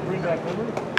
bring back over?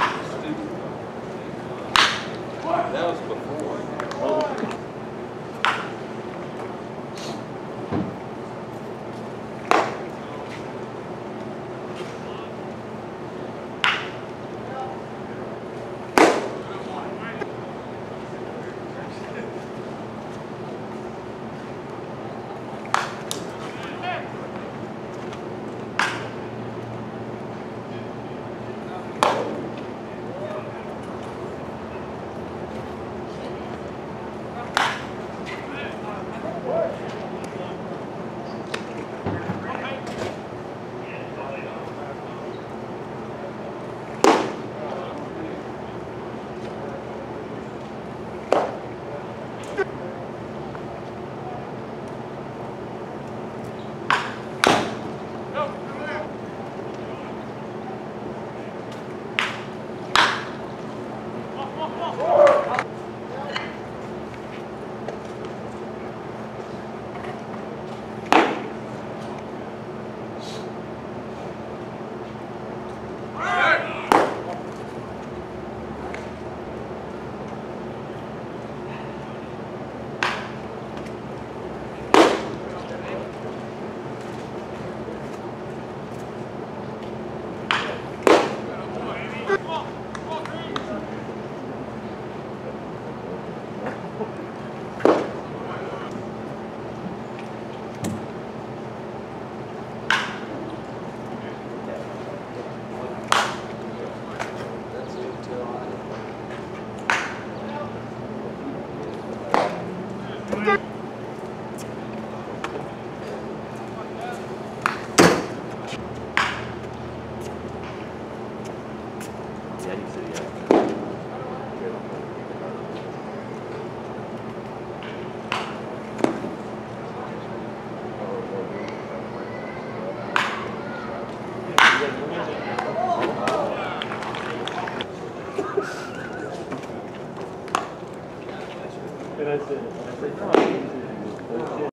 And I said, I said, come.